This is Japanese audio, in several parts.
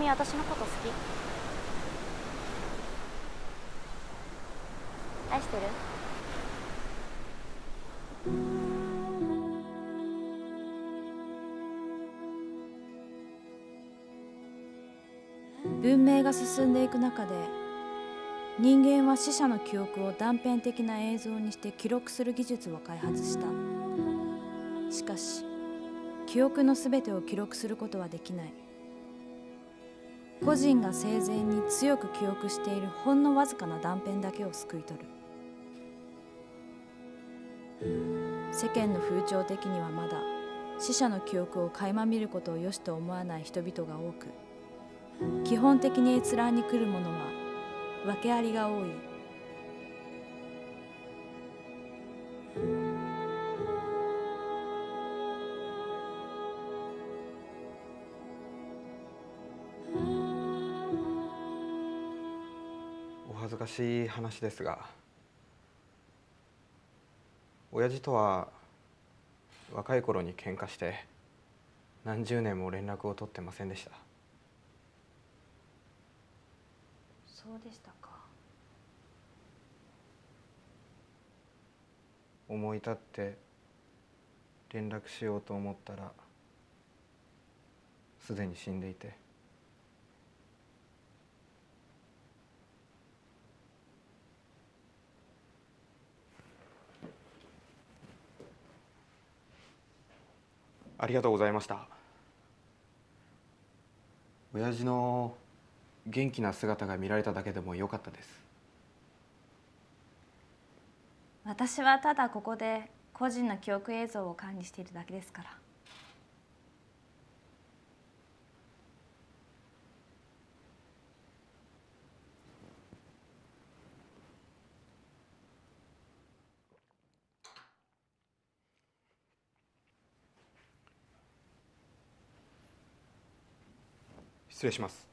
み私のこと好き？愛してる？文明が進んでいく中で人間は死者の記憶を断片的な映像にして記録する技術を開発した。しかし記憶の全てを記録することはできない。個人が生前に強く記憶しているほんのわずかな断片だけを救い取る。世間の風潮的にはまだ死者の記憶を垣間見ることを良しと思わない人々が多く基本的に閲覧に来るものは訳ありが多い。恥ずかしい話ですが親父とは若い頃に喧嘩して何十年も連絡を取ってませんでした。そうでしたか。思い立って連絡しようと思ったらすでに死んでいてありがとうございました。親父の元気な姿が見られただけでも良かったです。私はただここで個人の記憶映像を管理しているだけですから。失礼します。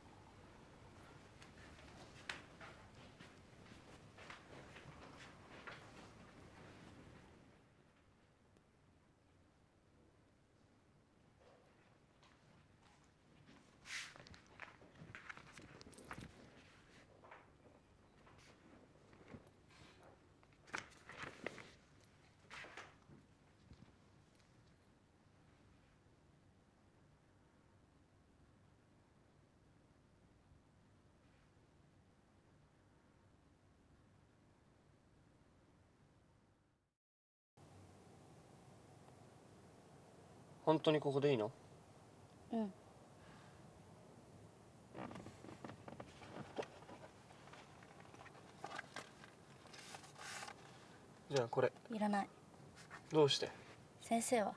本当にここでいいの？うん。じゃあこれ。いらない。どうして？先生は？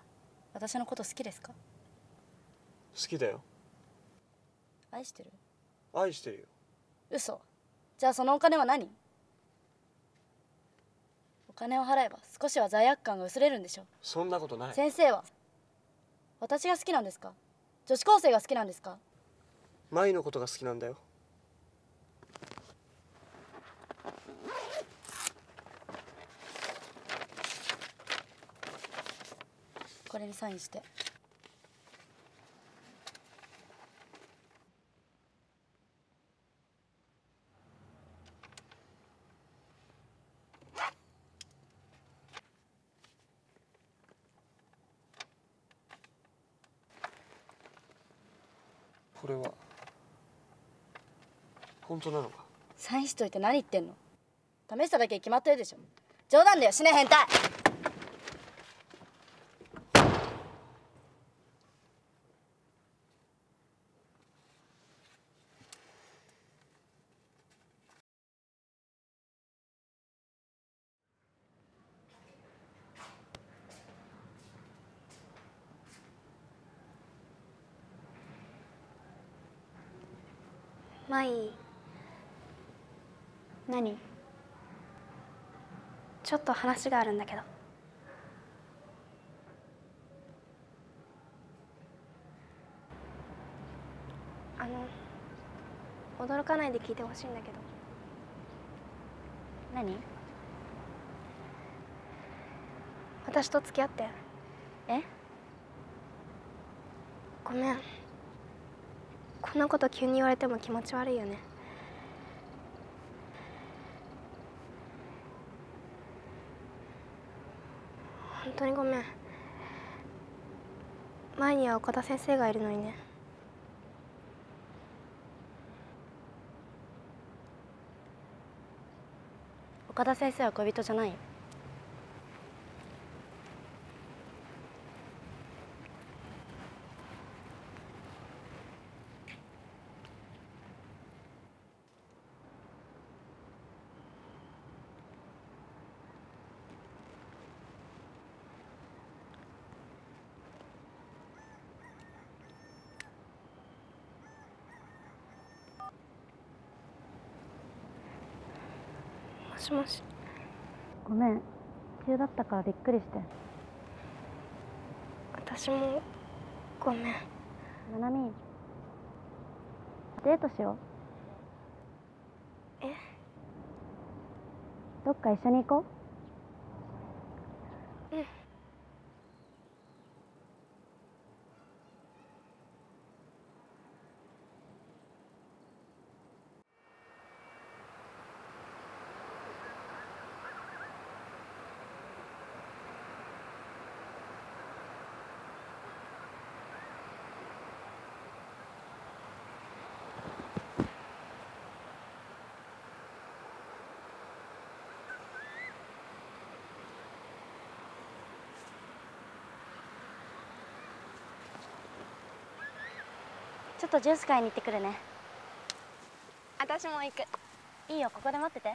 私のこと好きですか？好きだよ。愛してる？愛してるよ。嘘。じゃあそのお金は何？お金を払えば少しは罪悪感が薄れるんでしょそんなことない。先生は？私が好きなんですか？女子高生が好きなんですか？舞のことが好きなんだよ。これにサインしてこれは本当なのか？サインしといて何言ってんの？試しただけに決まってるでしょ。冗談だよ。死ね変態。マイ何？ちょっと話があるんだけど。あの驚かないで聞いてほしいんだけど。何？私と付き合って。え？ごめん。こんなこと急に言われても気持ち悪いよね本当にごめん。前には岡田先生がいるのにね。岡田先生は恋人じゃないよもしもしごめん。急だったからびっくりして。私もごめん。ななみデートしよう。え？どっか一緒に行こうとジュース買いに行ってくるね。私も行く。いいよここで待ってて。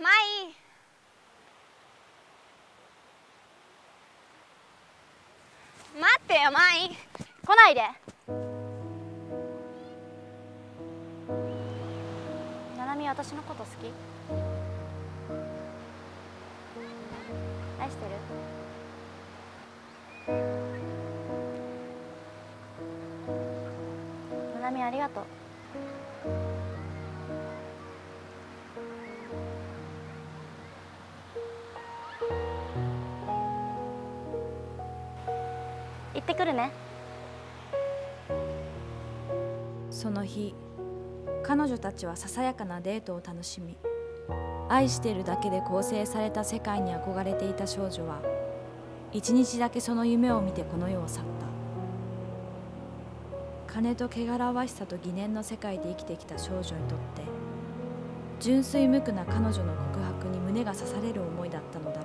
マイ。待ってよマイ。来ないで。ななみ私のこと好き？してる？ななみありがとう。行ってくるね。その日彼女たちはささやかなデートを楽しみ。愛してるだけで構成された世界に憧れていた少女は一日だけその夢を見てこの世を去った。金と汚らわしさと疑念の世界で生きてきた少女にとって純粋無垢な彼女の告白に胸が刺される思いだったのだ。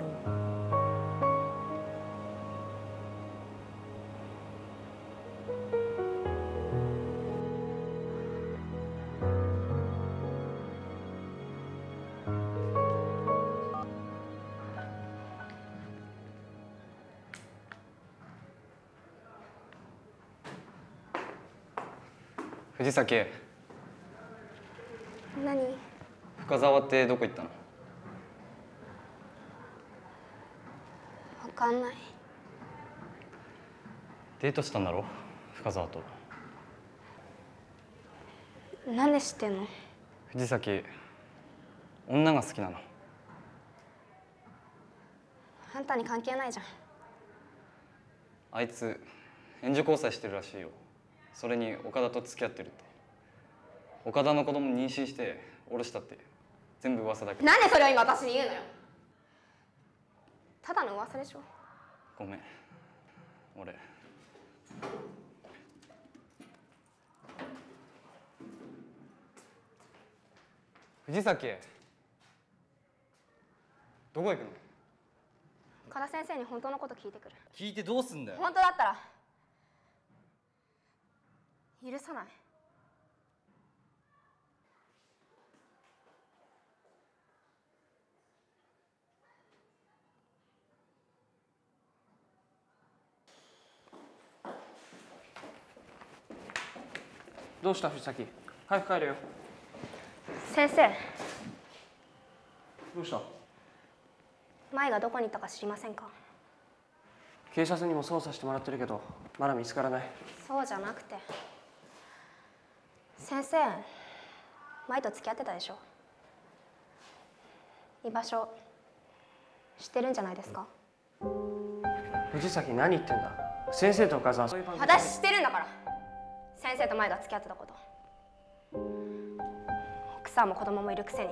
藤崎何？深沢ってどこ行ったの？わかんない。デートしたんだろ？深沢と。なんで知ってんの？藤崎女が好きなの。あんたに関係ないじゃん。あいつ援助交際してるらしいよそれに岡田と付き合ってるって。岡田の子供妊娠して降ろしたって。全部噂だけど。なんでそれを今私に言うのよ。ただの噂でしょ。ごめん。俺。藤崎どこ行くの？岡田先生に本当のこと聞いてくる。聞いてどうすんだよ。本当だったら許さない。どうした藤崎？早く帰れよ。先生。どうした？舞がどこに行ったか知りませんか？警察にも捜査してもらってるけどまだ見つからない。そうじゃなくて先生舞と付き合ってたでしょ？居場所知ってるんじゃないですか？藤崎何言ってんだ？先生とお母さんはそういう私知ってるんだから。先生と前が付き合ってたこと。奥さんも子供もいるくせに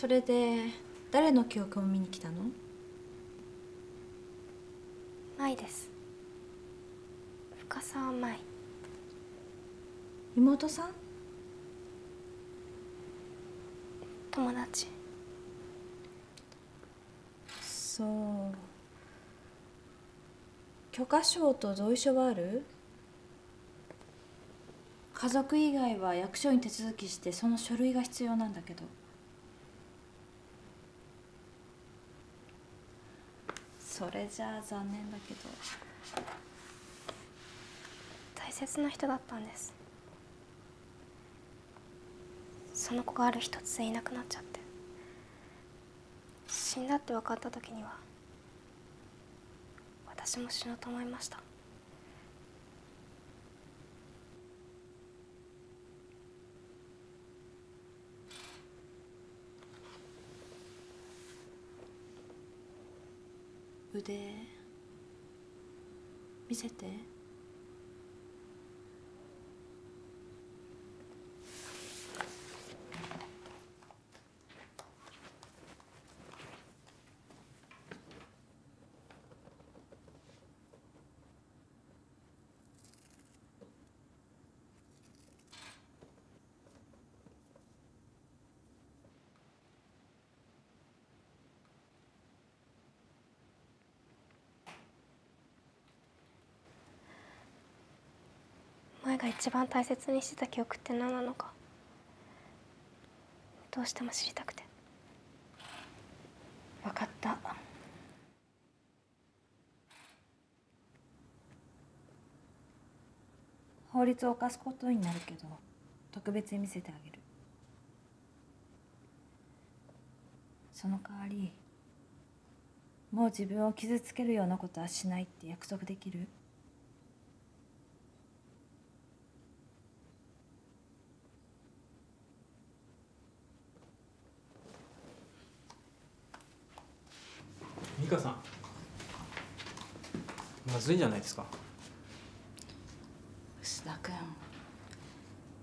それで誰の記憶を見に来たの？舞です。深沢舞妹さん？友達。そう。許可証と同意書はある？家族以外は役所に手続きしてその書類が必要なんだけどそれじゃあ残念だけど大切な人だったんです。その子がある日突然いなくなっちゃって。死んだって分かった時には私も死ぬと思いました。腕見せて舞が一番大切にしてた記憶って何なのか。どうしても知りたくて。分かった。法律を犯すことになるけど特別に見せてあげる。その代わりもう自分を傷つけるようなことはしないって約束できる。美香さん。まずいんじゃないですか。臼田君。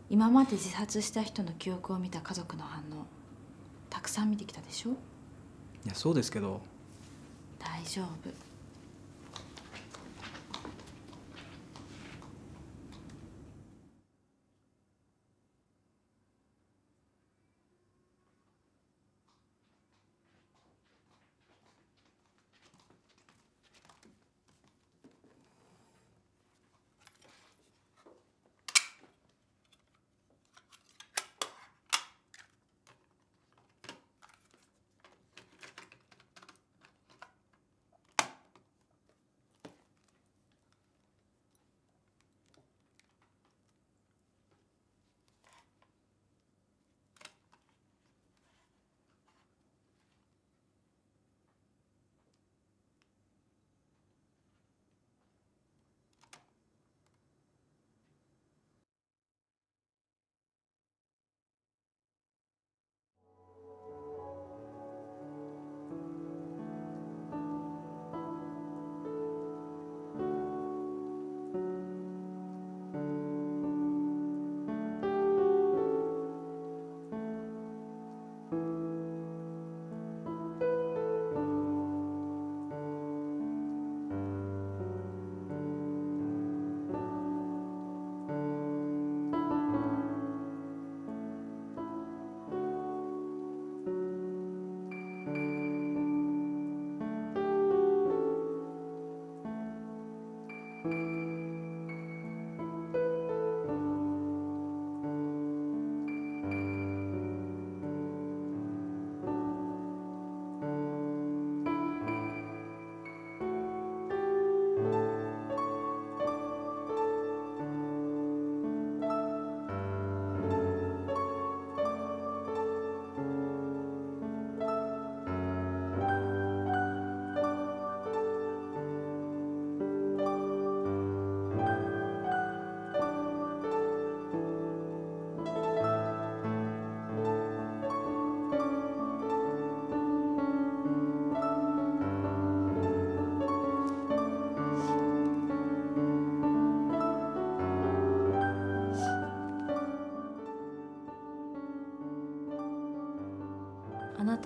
今まで自殺した人の記憶を見た家族の反応たくさん見てきたでしょ？いやそうですけど。大丈夫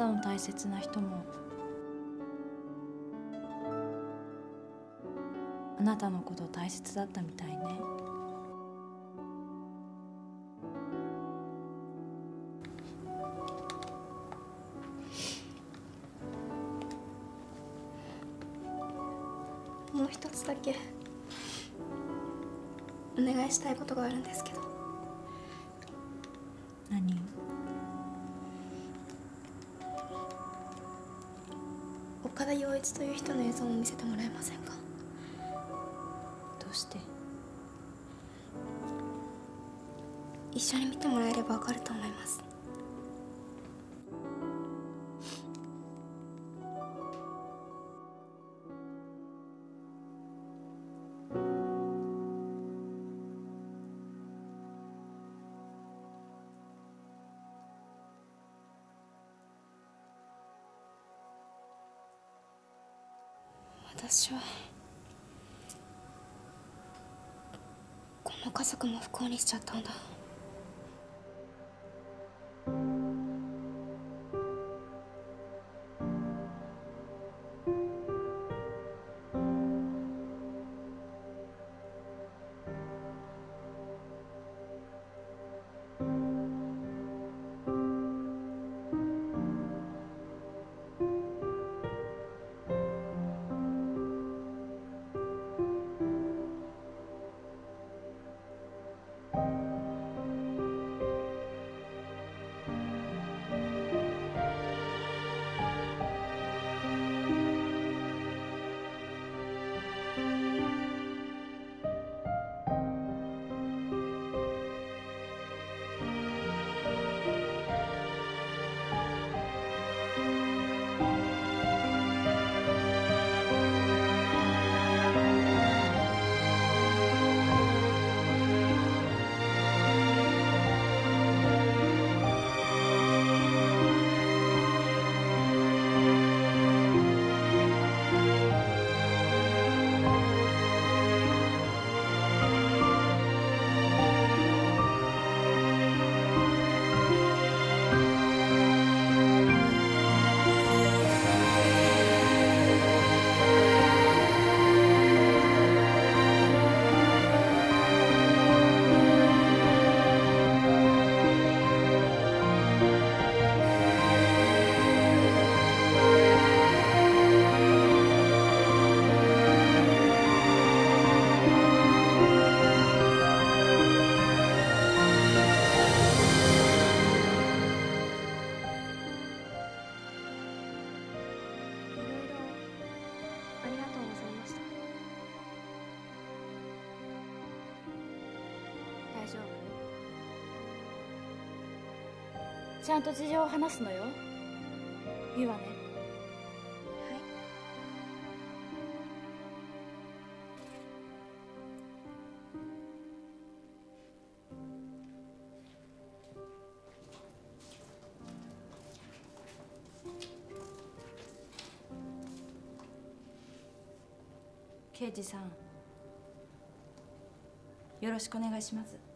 たの大切な人もあなたのこと大切だったみたいね。もう一つだけお願いしたいことがあるんですけど。という人の映像を見せてもらえませんか？どうして？一緒に見てもらえればわかると思います私はこの家族も不幸にしちゃったんだ。いちゃんと事情を話すのよ。言うわね。はい。刑事さんよろしくお願いします